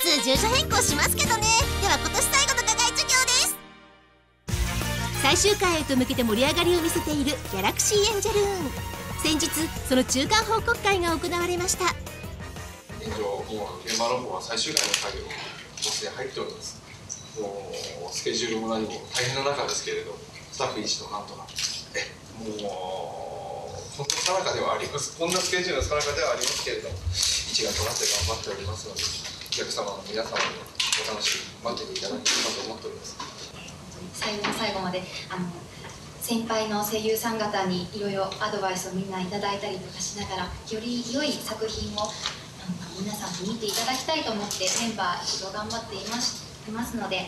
普通住所変更しますけどね。では今年最後の課外授業です。最終回へと向けて盛り上がりを見せているギャラクシーエンジェルーン先日その中間報告会が行われました。現状もう現場の方は最終回の作業もすでに入っております。もうスケジュールも何も大変な中ですけれどスタッフ一同なんとか。えもう本当さなかではあります。こんなスケジュールのさなかではありますけれど一丸となって頑張っておりますのでお客様の皆様にお楽しみ待ってていただければと思っております。最後の最後まであの先輩の声優さん方にいろいろアドバイスをみんないただいたりとかしながらより良い作品をあの皆さんに見ていただきたいと思ってメンバー一同頑張っていますいますので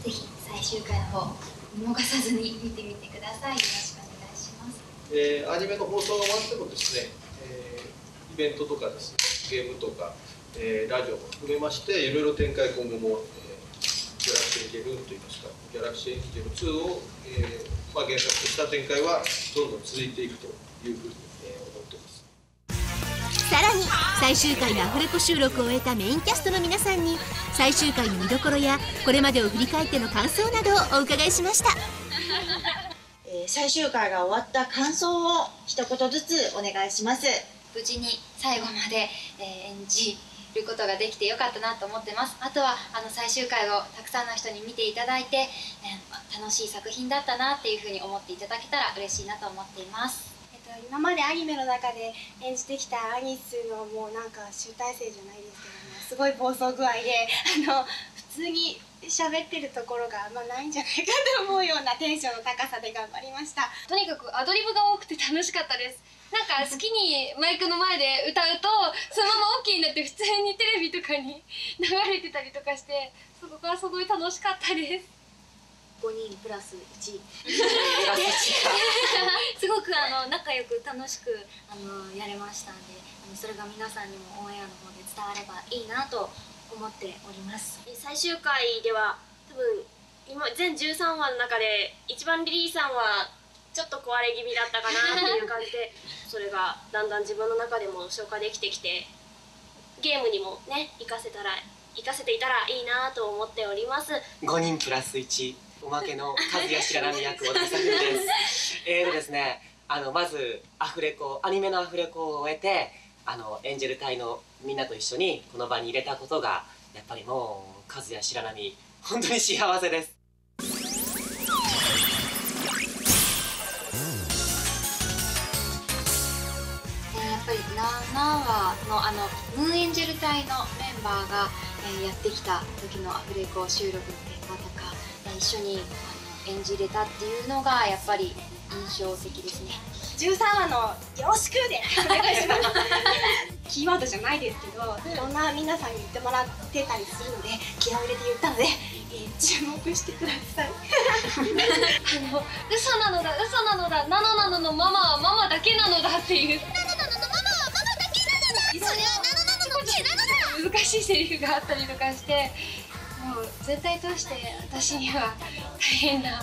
ぜひ最終回の方見逃さずに見てみてください。よろしくお願いしますえーアニメの放送が終わってもですね、えーイベントとかですねゲームとか、えーラジオも含めましていろいろ展開今後も、えーギャラクシーエンジェルといいますかギャラクシーエンジェル2を、えーまあ、原作とした展開はどんどん続いていくというふうに、えー思っています。さらに最終回のアフレコ収録を終えたメインキャストの皆さんに最終回の見どころやこれまでを振り返っての感想などをお伺いしました えー最終回が終わった感想を一言ずつお願いします。無事に最後まで、えー演じることができてよかったなと思ってます。あとはあの最終回をたくさんの人に見ていただいて、えー楽しい作品だったなっていうふうに思っていただけたら嬉しいなと思っています。えっと、今までアニメの中で演じてきたアニスのもうなんか集大成じゃないですけどもすごい暴走具合であの普通に喋ってるところがあんまないんじゃないかと思うようなテンションの高さで頑張りました。とにかくアドリブが多くて楽しかったです。なんか好きにマイクの前で歌うとそのまま OK になって普通にテレビとかに流れてたりとかしてそこがすごい楽しかったです。5人プラス1すごくあの仲良く楽しくあのやれましたんであのそれが皆さんにもオンエアの方で伝わればいいなと思っております。最終回では多分今全13話の中で一番リリーさんはちょっと壊れ気味だったかなっていう感じでそれがだんだん自分の中でも消化できてきてゲームにもね活かせたら活かせていたらいいなと思っております。5人プラス1おまけの和也白波役小田作です。えーとですねあのまずアフレコアニメのアフレコを終えてあのエンジェル隊のみんなと一緒にこの場に入れたことがやっぱりもう和也白波本当に幸せです7話のあのムーンエンジェル隊のメンバーが、えーやってきた時のアフレコ収録の現場とか、えー一緒にあの演じれたっていうのがやっぱり印象的ですね。13話の「よろしく」でお願いします。キーワードじゃないですけどいろんな皆さんに言ってもらってたりするので気合を入れて言ったので、えー注目してください。あの嘘なのだ嘘なのだナノナノのママはママだけなのだっていう難しいセリフがあったりとかしてもう全体として私には大変な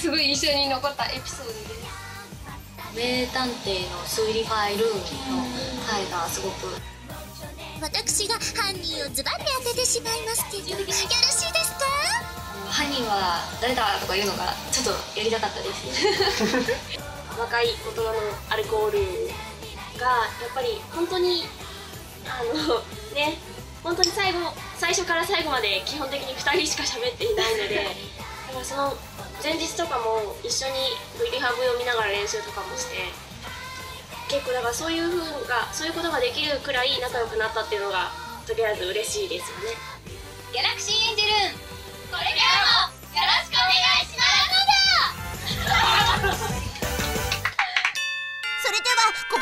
すごい印象に残ったエピソードで。す名探偵の推理ファイルの回がすごく。私が犯人をズバリ当ててしまいますけどよろしいですか？犯人は誰だとかいうのがちょっとやりたかったです。若い大人のアルコールがやっぱり本当にあのね本当に最後最初から最後まで基本的に2人しか喋っていないのでだからその前日とかも一緒にリハブを見ながら練習とかもして結構だからそういう風がそういうことができるくらい仲良くなったっていうのがとりあえず嬉しいですよね。ギャラクシーエンジェルンこれからもよろしくお願い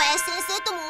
林先生とも